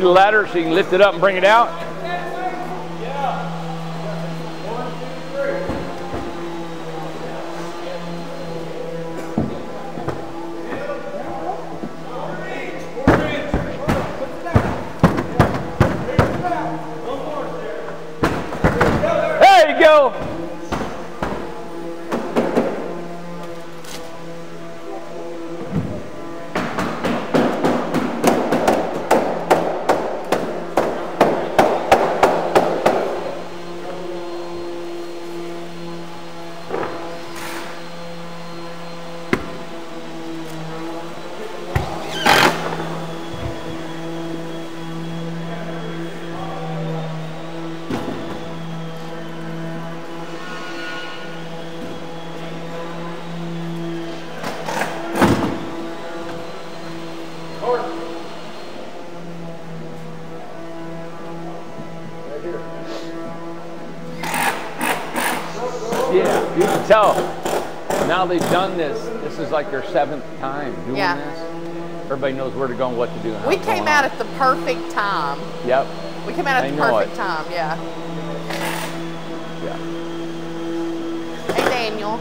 need a ladder so you can lift it up and bring it out? You can tell. Now they've done this. This is like their seventh time doing Yeah. this. Everybody knows where to go and what to do. and We came out on. at the perfect time. Yep. We came out I at the know perfect it. time, yeah. Yeah. Hey, Daniel.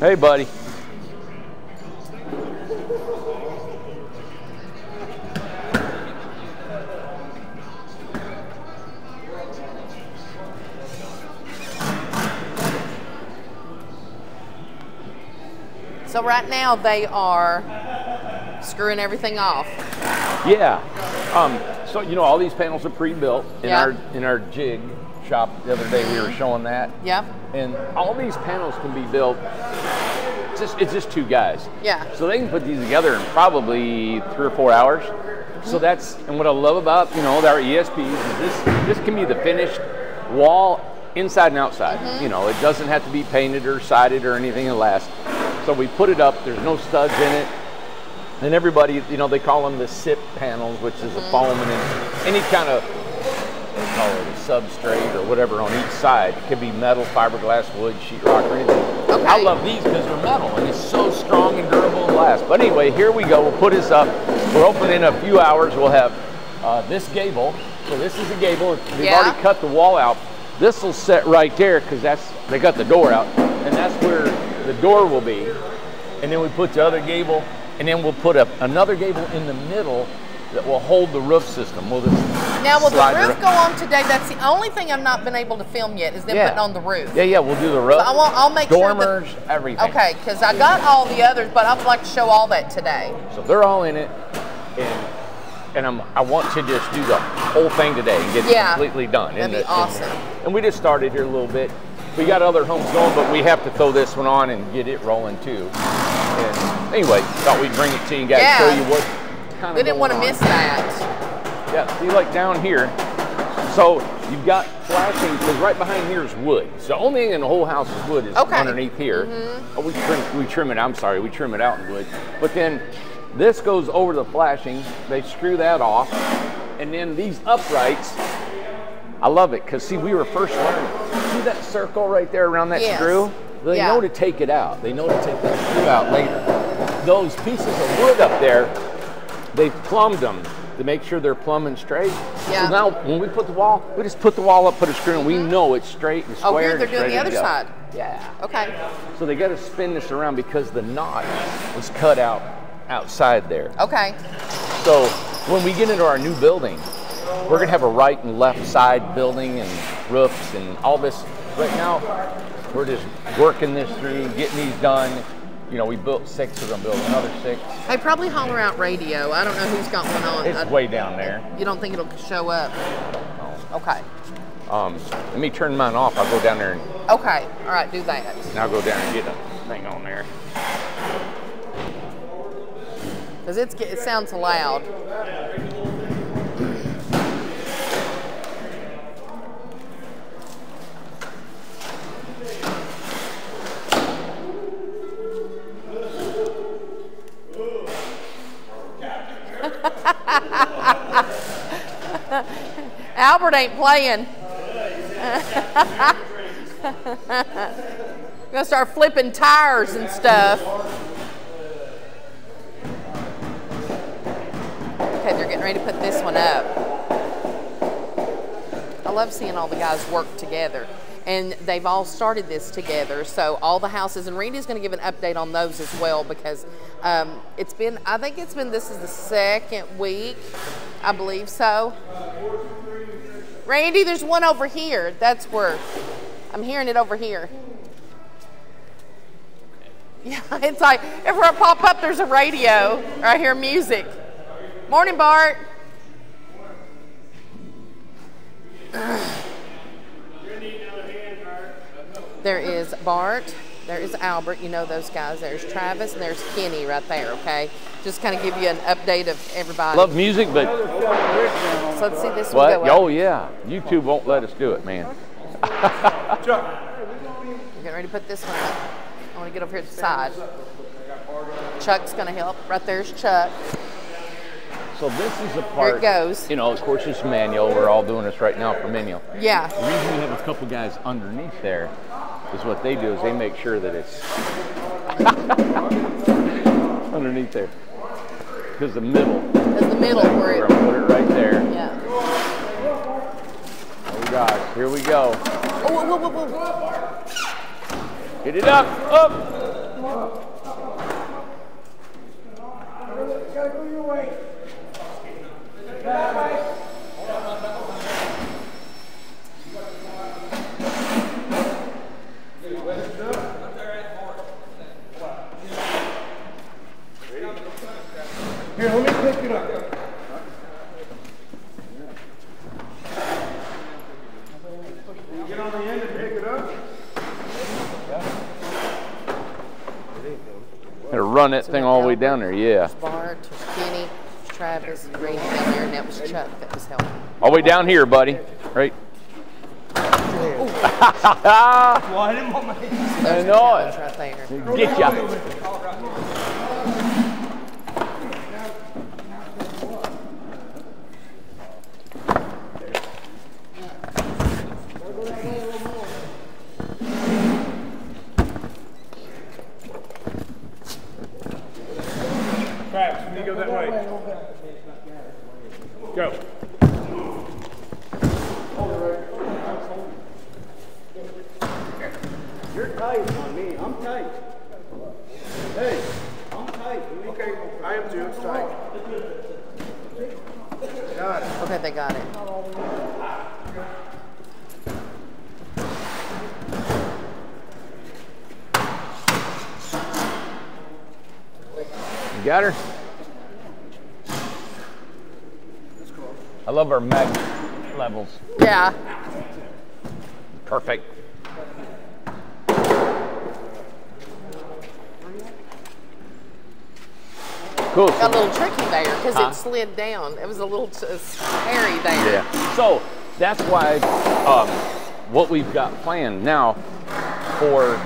Hey, buddy. So right now they are screwing everything off. Yeah. Um, so you know, all these panels are pre-built in Yeah. our in our jig shop. The other day we were showing that, Yep. and all these panels can be built. It's just it's just two guys. Yeah. So they can put these together in probably three or four hours. So mhm. that's and what I love about you know our ESPs is this this can be the finished wall inside and outside. Mm-hmm. You know, it doesn't have to be painted or sided or anything It lasts. So we put it up. There's no studs in it. And everybody, you know, they call them the SIP panels, which is a mm-hmm. foam and any kind of they call it substrate or whatever on each side. It could be metal, fiberglass, wood, sheetrock, or anything. Okay. I love these because they're metal and it's so strong and durable and lasts. But anyway, here we go. We'll put this up. We're open in a few hours. We'll have uh, this gable. So this is a gable. They've Yeah. already cut the wall out. This will set right there because that's they got the door out, and that's where the door will be. And then we put the other gable, and then we'll put a, another gable in the middle that will hold the roof system. We'll just Now will the roof go on today? That's the only thing I've not been able to film yet is them Yeah. putting on the roof. Yeah, yeah, we'll do the roof. So I want, I'll make sure dormers, that, everything. Okay, because I got all the others, but I'd like to show all that today. So they're all in it, and and I'm, I want to just do the whole thing today and get Yeah. it completely done. That'd be the- awesome. And we just started here a little bit. We got other homes going, but we have to throw this one on and get it rolling too. And anyway, thought we'd bring it to you guys, Yeah. show you what kind of. We didn't want to on. miss that. Yeah, see, like down here. So you've got flashing because right behind here is wood. So the only thing in the whole house is wood is Okay. underneath here. Mm-hmm. Oh, we trim, we trim it. I'm sorry, we trim it out in wood. But then this goes over the flashing. They screw that off, and then these uprights. I love it because see, we were first learning. See that circle right there around that Yes. screw? They Yeah. know to take it out. They know to take that screw out later. Those pieces of wood up there, they've plumbed them to make sure they're plumbing straight. Yeah. So now when we put the wall, we just put the wall up, put a screw in. We mm-hmm. know it's straight and Oh, square. here and they're doing the other side. Yeah. Okay. So they got to spin this around because the notch was cut out outside there. Okay. So when we get into our new building, we're gonna have a right and left side building and roofs and all this. Right now, we're just working this through, getting these done. You know, we built six, we're gonna build another six. Hey, probably holler out radio. I don't know who's got one on. It's I- way down there. you don't think it'll show up? Okay. Um, let me turn mine off. I'll go down there and, Okay. All right. Do that. and I'll go down and get a thing on there. because it's it sounds loud. Albert ain't playing. gonna start flipping tires and stuff. Okay, they're getting ready to put this one up. I love seeing all the guys work together. And they've all started this together. So all the houses, and Randy's going to give an update on those as well because um, it's been, I think it's been, this is the second week, I believe so. Randy, there's one over here. That's where I'm hearing it over here. Yeah, it's like everywhere I pop up, there's a radio or I hear music. Morning, Bart. There is Bart. There is Albert. You know those guys. There's Travis and there's Kenny right there. Okay, just kind of give you an update of everybody. Love music, but So let's see this what? one go up. Oh yeah, YouTube won't let us do it, man. I'm getting ready to put this one up. I want to get over here to the side. Chuck's going to help. Right there's Chuck. So this is the Here part. it goes. You know, of course, it's manual. We're all doing this right now for manual. Yeah. The reason we have a couple guys underneath there is what they do is they make sure that it's underneath there. Because the middle, There's the middle where we're it. gonna put it right there. Yeah. Oh gosh, here we go. Oh, whoa, whoa, whoa, whoa. Get it up, up. Gotta go your way. Here, let me pick it up. Get on the end and pick it up. Gotta run that thing all the way down there, yeah. There's Bart, there's Kenny, Travis, and Randy down there, and that was Chuck that was helping. All the way down here, buddy. Right? Well, I didn't want my I know it. right there. Get ya. Travis, you go that way. Go. You're tight on me. I'm tight. Hey, I'm tight. Okay, I am too. It's tight. Got it. Okay, they got it. You got her? I love our magnet levels. Yeah. Perfect. Cool. Got a little tricky there because Huh? it slid down. It was a little t- hairy there. Yeah. So that's why um, what we've got planned now for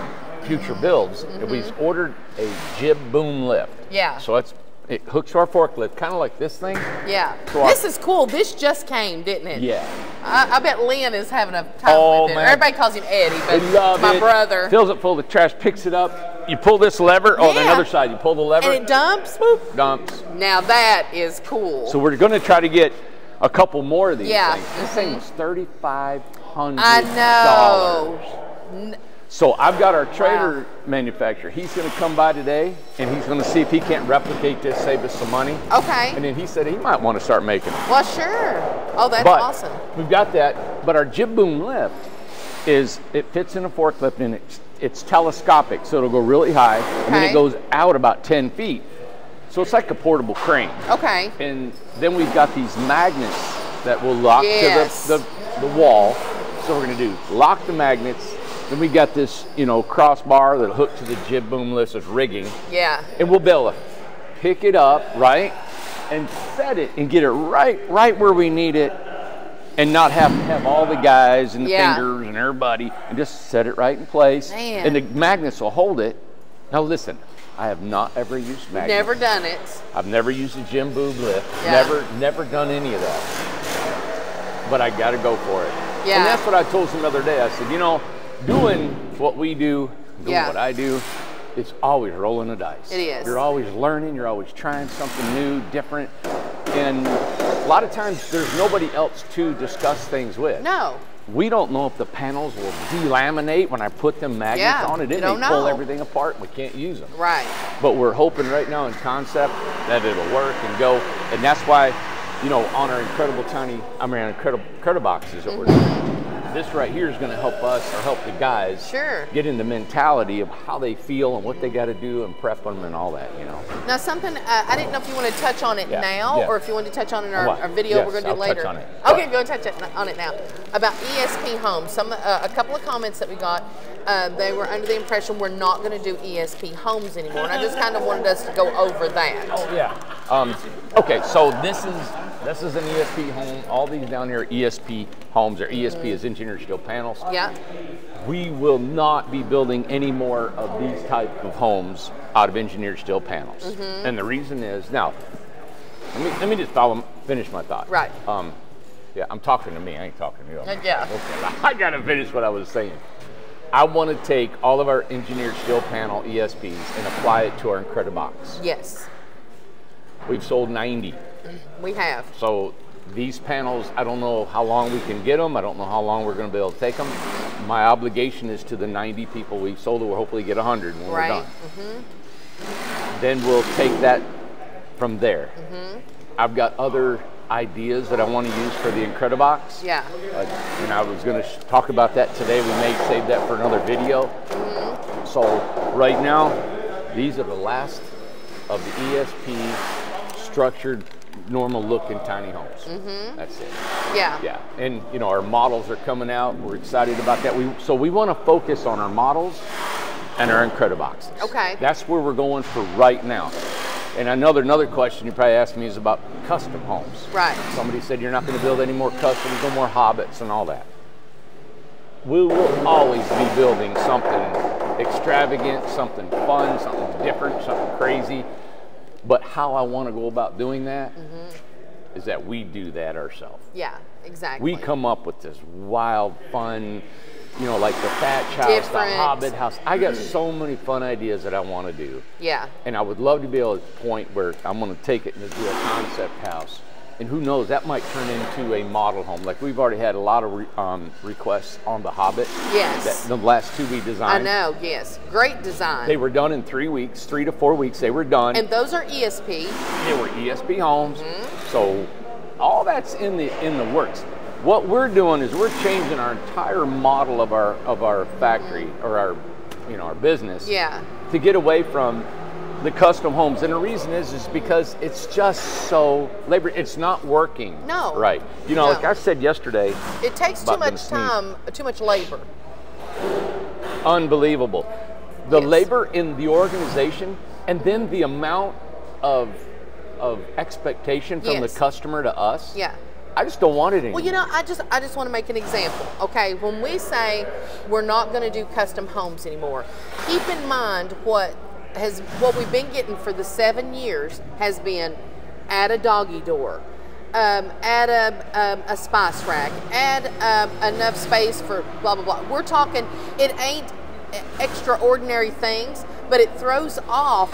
future builds, we've ordered a jib boom lift. Yeah. So it's it hooks to our forklift, kind of like this thing. Yeah. So I- this is cool. This just came, didn't it? Yeah. I, I bet Lynn is having a time Oh, with it. man. Everybody calls him Eddie, but my it. brother. fills it full of trash, picks it up. You pull this lever. Oh, on the other side, you pull the lever. and it dumps. Boop. dumps. Now that is cool. So we're going to try to get a couple more of these Yeah. things. This thing was $3,500. I know. N- So I've got our trailer manufacturer. He's going to come by today, and he's going to see if he can't replicate this, save us some money. Okay. And then he said he might want to start making. them. Well, sure. Oh, that's but awesome. we've got that. But our jib boom lift is it fits in a forklift and it's it's telescopic, so it'll go really high, and then it goes out about ten feet. So it's like a portable crane. Okay. And then we've got these magnets that will lock Yes. to the, the, the wall. So we're gonna do lock the magnets. Then we got this, you know, crossbar that'll hook to the jib boom lift as rigging. Yeah. And we'll be able to pick it up, right, and set it and get it right, right where we need it, and not have to have all the guys and the Yeah. fingers and everybody, and just set it right in place. Man. And the magnets will hold it. Now listen, I have not ever used magnets. Never done it. I've never used a jib boom lift. Yeah. Never, never done any of that. But I got to go for it. Yeah. And that's what I told some the other day. I said, you know, doing what we do, doing Yeah. what I do, it's always rolling the dice. It is. You're always learning. You're always trying something new, different, and a lot of times there's nobody else to discuss things with. No. We don't know if the panels will delaminate when I put them magnets Yeah, on it. It may pull everything apart. and We can't use them. Right. But we're hoping right now in concept that it'll work and go. And that's why, you know, on our incredible tiny, I mean, our incredible credit boxes that we're doing, this right here is going to help us or help the guys Sure. get in the mentality of how they feel and what they got to do and prep them and all that, you know. Now, something uh, I didn't know if you want to touch on it Yeah, now yeah. or if you want to touch on it in our, our video Yes, we're going to do I'll touch later. on it. Okay, go and touch it, on it now. About ESP homes, some uh, a couple of comments that we got. Uh, they were under the impression we're not going to do ESP homes anymore, and I just kind of wanted us to go over that. Oh, Yeah. Um, okay, so this is this is an ESP home. All these down here are ESP homes. Or ESP is engineered steel panels. Yeah. We will not be building any more of these type of homes out of engineered steel panels. Mm-hmm. And the reason is now. Let me let me just follow, finish my thought. Right. Um, yeah, I'm talking to me. I ain't talking to you. Uh, yeah. Okay. I gotta finish what I was saying. I want to take all of our engineered steel panel ESPs and apply it to our Incredibox. Yes, We've sold 90. We have. So these panels, I don't know how long we can get them. I don't know how long we're going to be able to take them. My obligation is to the 90 people we've sold. We'll hopefully get 100 when Right. we're done. Then we'll take that from there. Mm -hmm. I've got other ideas that I want to use for the Incredibox. Yeah. Uh, and I was going to talk about that today. We may save that for another video. Mm -hmm. So right now, these are the last of the ESP structured, normal looking tiny homes. Mm-hmm. That's it. Yeah. Yeah, and you know our models are coming out. We're excited about that. We so we want to focus on our models and our Incrediboxes. Okay. That's where we're going for right now. And another another question you probably asked me is about custom homes. Right. Somebody said you're not going to build any more customs, no more hobbits, and all that. We will always be building something extravagant, something fun, something different, something crazy. But how I want to go about doing that mm-hmm. is that we do that ourselves. Yeah. Exactly. We come up with this wild, fun, you know, like the Thatch House, Different. the Hobbit House. I got mm-hmm. so many fun ideas that I want to do. Yeah. And I would love to be able to point where I'm going to take it and do a concept house. And who knows, that might turn into a model home. Like we've already had a lot of re, um, requests on the Hobbit. Yes. That, the last two we designed. I know. Yes. Great design. They were done in three weeks, three to four weeks. They were done. and those are ESP. They were ESP homes. Mm-hmm. So all that's in the in the works. What we're doing is we're changing our entire model of our of our factory or our you know our business Yeah. to get away from the custom homes. And the reason is is because it's just so labor it's not working. No. Right. You know, No. like I said yesterday, It takes too much time, too much labor. unbelievable. The Yes. labor in the organization and then the amount of of expectation from Yes. the customer to us. Yeah. I just don't want it anymore. Well, you know, I just I just want to make an example. Okay, when we say we're not going to do custom homes anymore, keep in mind what has what we've been getting for the seven years has been add a doggy door, um, add a um, a spice rack, add um, enough space for blah blah blah. We're talking it ain't extraordinary things, but it throws off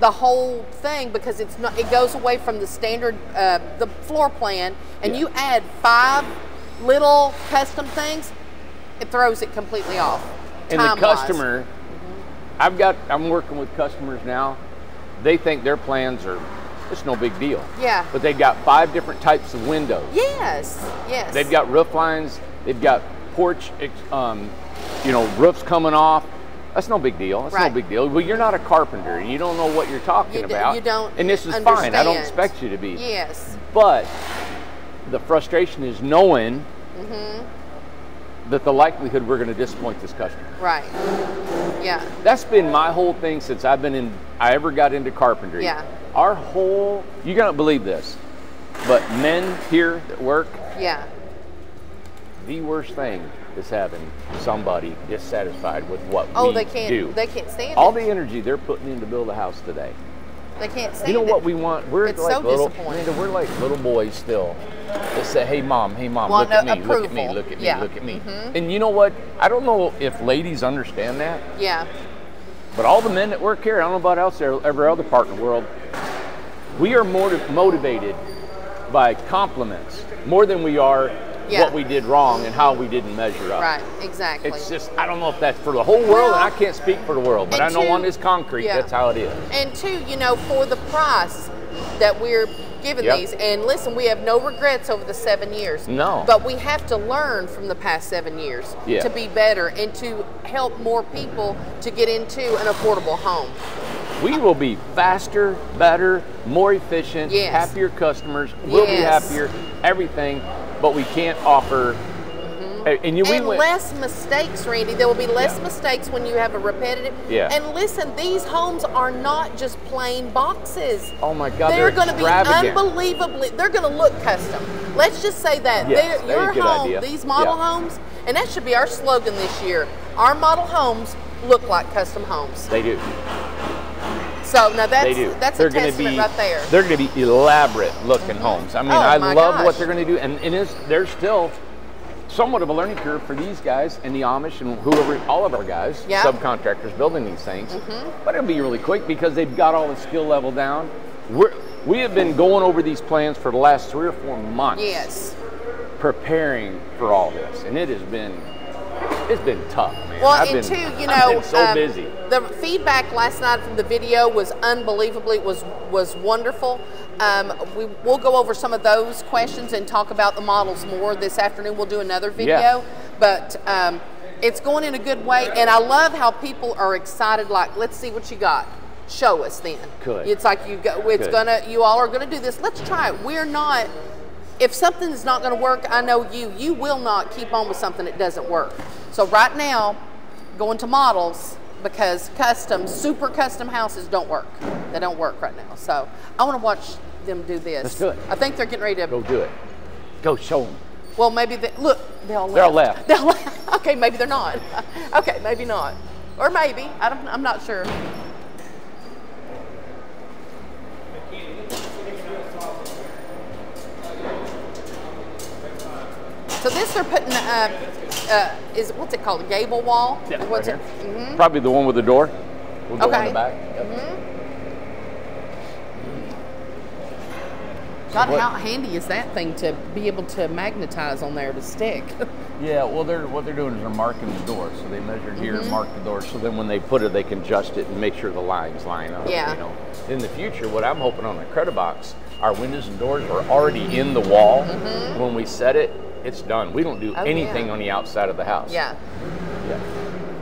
the whole thing because it's not it goes away from the standard uh, the floor plan and Yeah. you add five little custom things it throws it completely off and the customer, I've got, I'm working with customers now. They think their plans are, it's no big deal. Yeah. But they've got five different types of windows. yes yes They've got roof lines. They've got porch, um, you know, roofs coming off. That's no big deal. That's no big deal. Well, you're not a carpenter and you don't know what you're talking You about. you don't And this is fine. I don't expect you to be. yes But the frustration is knowing Mm-hmm. That the likelihood we're going to disappoint this customer. Right. Yeah. That's been my whole thing since I've been in. I ever got into carpentry. Yeah. Our whole. You don't believe this, but men here that work, Yeah. the worst thing is having somebody dissatisfied with what Oh, we they can't. do. They can't stand All it. the energy they're putting in to build a house today. They can't You know what we want? We're like so little. disappointing. Linda, we're like little boys still. That say, "Hey, mom. Hey, mom. Look at me. Look at me. Look at me. Yeah. Mm-hmm. Look at me." And you know what? I don't know if ladies understand that, Yeah. but all the men that work here, I don't know about else there, every other part in the world, we are more motivated by compliments more than we are Yeah. what we did wrong and how we didn't measure up. Right. Exactly. It's just I don't know if that's for the whole world, and I can't speak for the world, but I know two- on this concrete, yeah. that's how it is. And two, you know, for the price that we're giving Yep. these, and listen, we have no regrets over the seven years. No. But we have to learn from the past seven years Yeah. to be better and to help more people to get into an affordable home. We will be faster, better, more efficient, Yes. happier customers. We'll be happier, everything, but we can't offer. And you, we Mm-hmm. and went, less mistakes, Randy. There will be less Yeah. mistakes when you have a repetitive. Yeah. And listen, these homes are not just plain boxes. Oh my God, they're they're going to be unbelievably. They're going to look custom. Let's just say that Yes, They're- your home, idea. these model Yeah. homes, and that should be our slogan this year. Our model homes look like custom homes. they do. So now that's They do. that's they're a testament be, right there. They're going to be elaborate looking homes. I mean, Oh, I love what they're going to do, and, and it's, there's still somewhat of a learning curve for these guys and the Amish and whoever, all of our guys, Yeah. subcontractors building these things. Mm-hmm. But it'll be really quick because they've got all the skill level down. We're, we have been going over these plans for the last three or four months. Yes. preparing for all this, and it has been it's been tough, man. Well, I've and been, two, you I've know, so um, busy. The feedback last night from the video was unbelievably was was wonderful. Um, we will go over some of those questions and talk about the models more this afternoon. We'll do another video, Yeah. but um, it's going in a good way, and I love how people are excited. Like, let's see what you got. Show us then. Good. It's like you go. It's gonna. You all are gonna do this. Let's try it. We're not. If something's not going to work, I know you. You will not keep on with something that doesn't work. So right now, going to models because custom, super custom houses don't work. They don't work right now. So I want to watch them do this. Let's do it. I think they're getting ready to. Go do it. Go show them. Well, maybe they look. They all left. They're all left. They're left. Okay, maybe they're not. okay, maybe not. Or maybe. I don't, I'm not sure. So this they're putting, uh, uh, is what's it called? A gable wall? Yeah, what's right it? here. Probably the one with the door. We'll go in Okay. the back. Yep. God, What- how handy is that thing to be able to magnetize on there to stick? Yeah, well, they're what they're doing is they're marking the door. So they measured here Mm-hmm. and marked the door. So then when they put it, they can adjust it and make sure the lines line up. Yeah. You know, in the future, what I'm hoping on the credit box, our windows and doors are already in the wall. When we set it, it's done. We don't do Mm-hmm. Oh, anything yeah. on the outside of the house. yeah. Yeah.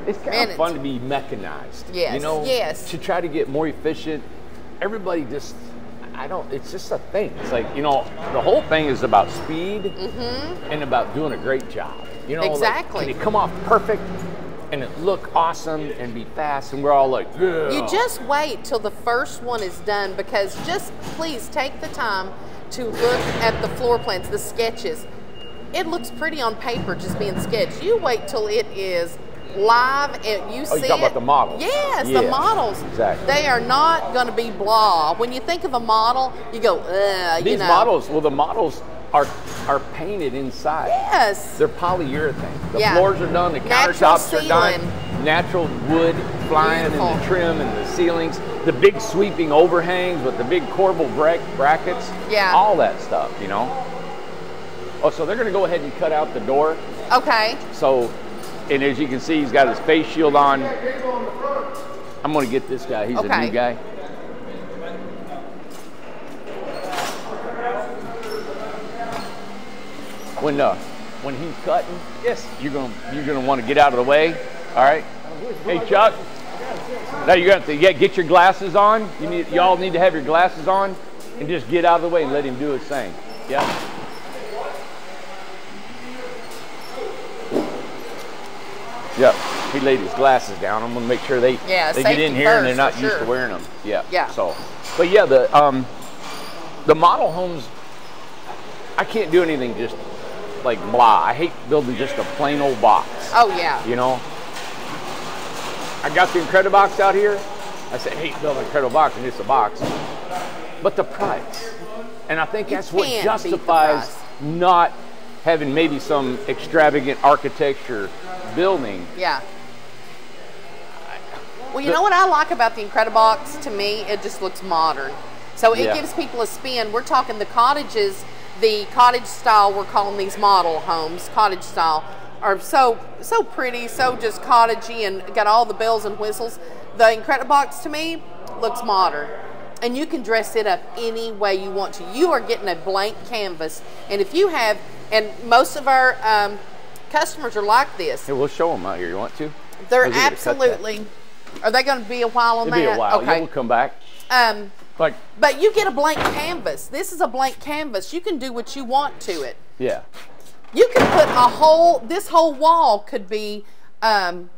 It's kind Man, of fun to be mechanized. Yes, You know, yes. to try to get more efficient. Everybody just, I don't, it's just a thing. It's like, you know, the whole thing is about speed and about doing a great job. You know, like, Mm-hmm. Exactly. can it come off perfect and it look awesome and be fast and we're all like, yeah. You just wait till the first one is done because just please take the time to look at the floor plans, the sketches. It looks pretty on paper just being sketched. You wait till it is live and you Oh, see you're talking it. about the models. Yes, the models. exactly. They are not going to be blah. When you think of a model, you go, ugh, These you know. models, well, the models are are painted inside. Yes. They're polyurethane. The Yeah. floors are done, the Natural countertops are done. ceiling. Natural wood flying in Beautiful. the trim and the ceilings. The big sweeping overhangs with the big corbel bra- brackets. Yeah. All that stuff, you know. Oh, so they're going to go ahead and cut out the door. Okay. So, and as you can see, he's got his face shield on. I'm going to get this guy. He's a new guy. When uh, when he's cutting, yes, you're gonna you're gonna want to get out of the way. All right. Hey Chuck. Now you got to get, get your glasses on. You need y'all need to have your glasses on and just get out of the way and let him do his thing. Yeah. Yep. He laid his glasses down. I'm gonna make sure they Yeah, they get in here and they're not used to wearing them. Yeah. Yeah. So, but yeah, the um, the model homes. I can't do anything just like blah. I hate building just a plain old box. Oh yeah. You know. I got the Incredibox out here. I said, hey, build an Incredible box, and it's a box. But the price, and I think You that's what can't beat the justifies not having maybe some extravagant architecture building. Yeah. Well, you know what I like about the Incredibox? To me, it just looks modern. So it Yeah. gives people a spin. We're talking the cottages, the cottage style. We're calling these model homes, cottage style, are so so pretty, so just cottagey, and got all the bells and whistles. The Incredibox to me looks modern. And you can dress it up any way you want to. You are getting a blank canvas. And if you have, and most of our um, customers are like this, Hey, we'll show them out here. You want to? they're Or is it gonna cut that? absolutely. Are they going to be a while on It'll be that? a while. Yeah, we'll come back. Um, Like, but you get a blank canvas. This is a blank canvas. You can do what you want to it. yeah. You can put a whole. This whole wall could be um,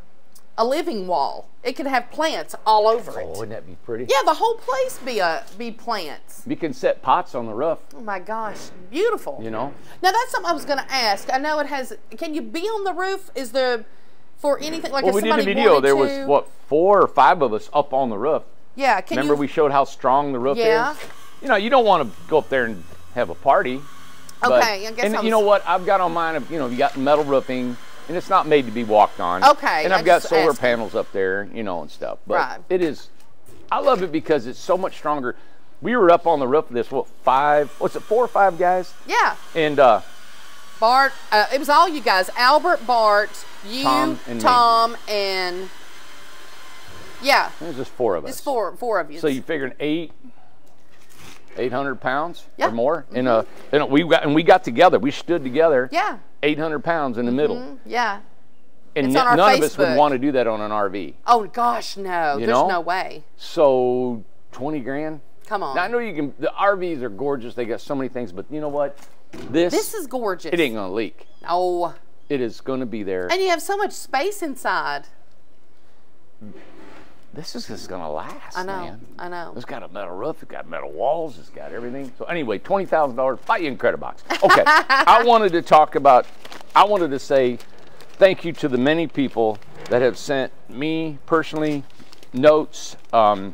a living wall. It could have plants all over Oh, it. wouldn't that be pretty? Yeah, the whole place be a be plants. You can set pots on the roof. Oh my gosh, beautiful. You know. Now that's something I was going to ask. I know it has. Can you be on the roof? Is there for anything like Well, we did a video. There was what four or five of us up on the roof. Yeah. Can Remember you, we showed how strong the roof Yeah. is. You know, you don't want to go up there and have a party. but- Okay, I guess And I you know what? I've got on mine. Of you know, you got metal roofing, and it's not made to be walked on. Okay, And I've got solar asked. panels up there, you know, and stuff. But Right. it is. I love it because it's so much stronger. We were up on the roof of this. What five? What's it? Four or five guys? Yeah. And uh, Bart, uh, it was all you guys. Albert, Bart, you, Tom, and. Tom, and yeah, there's just four of us. it's four, four of you. So you figure an eight, eight hundred pounds Yeah. Mm-hmm. or more in a, in a. We got and we got together. We stood together. yeah, Eight hundred pounds in the middle. Mm-hmm, yeah. And It's on our none of us would want to do that on an RV. Oh gosh, no, You there's know? no way. So twenty grand. Come on. Now I know you can. The RVs are gorgeous. They got so many things, but you know what? This This is gorgeous. it ain't gonna leak. Oh, It is gonna be there. and you have so much space inside. This is just gonna last. I know, Man. I know. It's got a metal roof. It's got metal walls. It's got everything. So anyway, twenty thousand dollars. Buy you Incredibox. Okay. I wanted to talk about. I wanted to say thank you to the many people that have sent me personally notes. Um,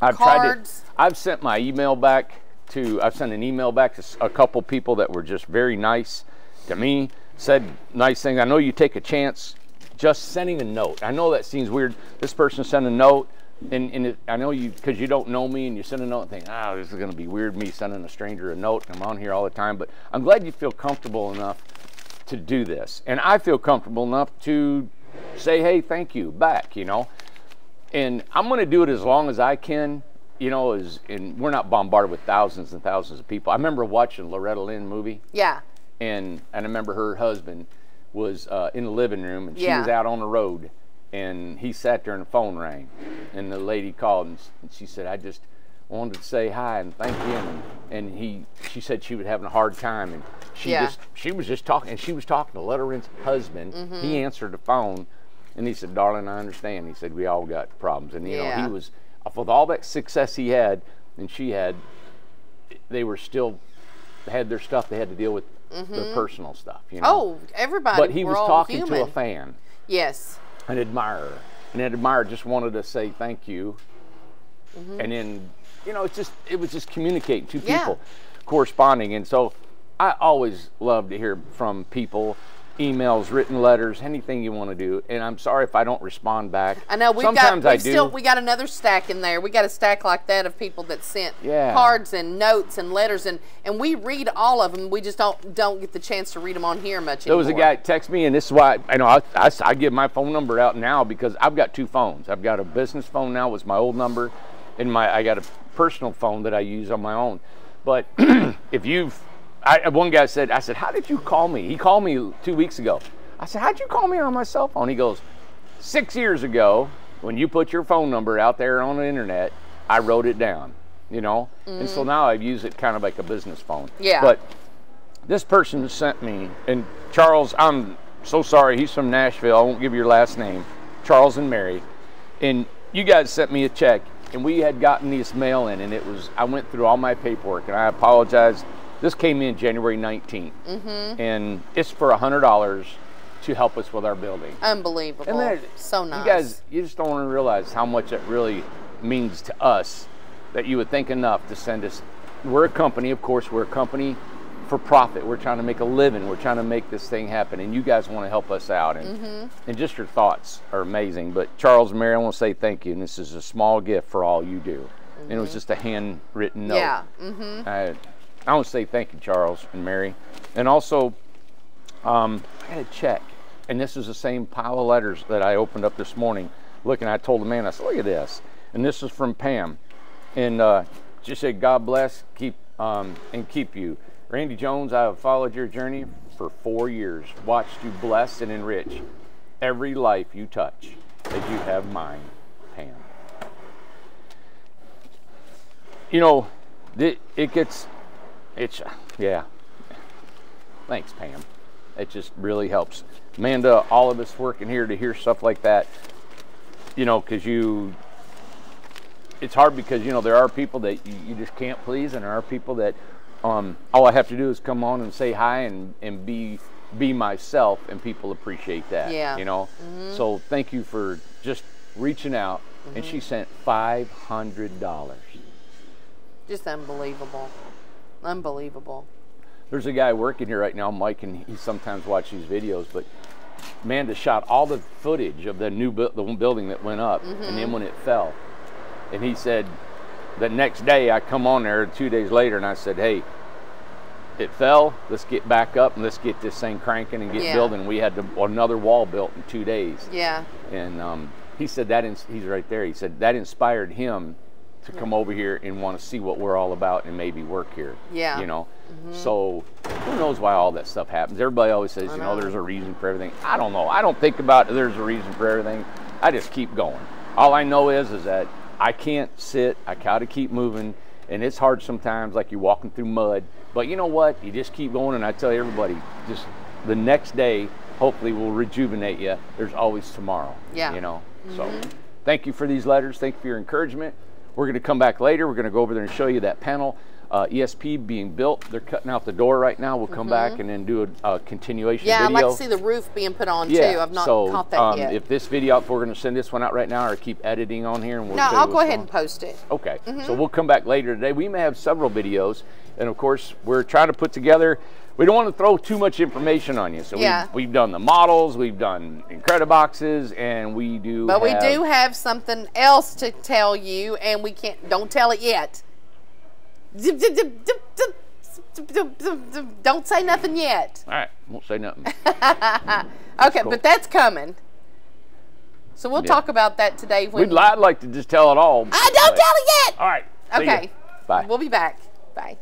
I've tried Cards. to. I've sent my email back to. I've sent an email back to a couple people that were just very nice to me. Said nice things. I know you take a chance just sending a note. I know that seems weird. This person sent a note, and, and it, I know you because you don't know me, and you send a note and think, ah, this is going to be weird. Me sending a stranger a note. I'm on here all the time, but I'm glad you feel comfortable enough to do this, and I feel comfortable enough to say, hey, thank you back. You know, and I'm going to do it as long as I can. You know, as and we're not bombarded with thousands and thousands of people. I remember watching Loretta Lynn movie Yeah, and and I remember her husband was uh, in the living room and she Yeah. was out on the road and he sat there and the phone rang. And the lady called and, and she said I just wanted to say hi and thank you. And, and he she said she was having a hard time and she Yeah. just she was just talking and she was talking to Loretta Lynn's husband. Mm-hmm. he answered the phone and he said darling I understand. He said we all got problems. And you know he was with all that success he had and she had they were still had their stuff they had to deal with their personal stuff you know Oh, everybody. but he was talking human. to a fan Yes. an admirer and that admirer just wanted to say thank you and then you know it's just it was just communicating two. Yeah. people corresponding and so i always love to hear from people emails written letters anything you want to do and i'm sorry if i don't respond back I know we've sometimes got we've do still we got another stack in there. We got a stack like that of people that sent Yeah. cards and notes and letters and and we read all of them. We just don't don't get the chance to read them on here much There was a guy text me, and this is why I know I, I, I give my phone number out now because I've got two phones. I've got a business phone now, was my old number, and my I got a personal phone that I use on my own. But if you've, I, uh, one guy said, I said, how did you call me? He called me two weeks ago. I said, how'd you call me on my cell phone? He goes, six years ago, when you put your phone number out there on the internet, I wrote it down. You know, and so mm. now I use it kind of like a business phone. Yeah. But this person sent me, and Charles, I'm so sorry. He's from Nashville. I won't give you your last name. Charles and Mary. And you guys sent me a check, and we had gotten this mail in, and it was, I went through all my paperwork, and I apologize. This came in January 19th, Mm-hmm. and it's for $100 to help us with our building. Unbelievable. And then, so nice. You guys, you just don't want to realize how much it really means to us that you would think enough to send us. We're a company, of course, we're a company for profit. We're trying to make a living. We're trying to make this thing happen, and you guys want to help us out. And, Mm-hmm. and just your thoughts are amazing. But Charles and Mary, I want to say thank you, and this is a small gift for all you do. And it was just a handwritten note. Yeah. Mm-hmm. I, I want to say thank you, Charles and Mary. And also, um, I had a check, and this is the same pile of letters that I opened up this morning. Looking, I told the man, I said, look at this. And this is from Pam. And uh, she said, God bless, keep um, and keep you. Randy Jones, I have followed your journey for four years, watched you bless and enrich every life you touch as you have mine, Pam. You know, it, it gets, it's, yeah. Thanks, Pam. It just really helps. Amanda, all of us working here to hear stuff like that, you know, because you, it's hard because, you know, there are people that you, you just can't please, and there are people that um, all I have to do is come on and say hi and, and be be myself, and people appreciate that. Yeah. You know? So thank you for just reaching out. And she sent $500. Just unbelievable. Unbelievable. There's a guy working here right now, Mike, and he sometimes watch these videos. But Amanda shot all the footage of the new bu- the building that went up, and then when it fell, and he said the next day I come on there two days later, and I said, "Hey, it fell. Let's get back up and let's get this thing cranking and get Yeah. building." We had to, another wall built in two days, Yeah. and um, he said that ins- he's right there. He said that inspired him to come over here and want to see what we're all about and maybe work here. Yeah. Mm-hmm. You know, so who knows why all that stuff happens? Everybody always says, I you know, know. there's a reason for everything. I don't know. I don't think about there's a reason for everything. I just keep going. All I know is is that I can't sit. I gotta keep moving, and it's hard sometimes, like you're walking through mud. But you know what? You just keep going, and I tell everybody, just the next day, hopefully, will rejuvenate you. There's always tomorrow. Yeah. You know. So, thank you for these letters. Thank you for your encouragement. We're going to come back later. We're going to go over there and show you that panel. Uh, ESP being built. They're cutting out the door right now. We'll come back and then do a, a continuation Yeah, I'd video. like to see the roof being put on yeah. too. I've not so, caught that um, yet. If this video, if we're going to send this one out right now, or keep editing on here, and we'll no, I'll go ahead going and post it. Okay, Mm-hmm. so we'll come back later today. We may have several videos, and of course, we're trying to put together we don't want to throw too much information on you. So yeah. we, have done the models, we've done Incrediboxes, and we do. But have, we do have something else to tell you, and we can't. Don't tell it yet. Don't say nothing yet. All right, won't say nothing. okay, cool. but that's coming. So we'll yeah. talk about that today. When We'd I'd like to just tell it all. I don't tell it yet. All right. Okay. Ya. Bye. We'll be back. Bye.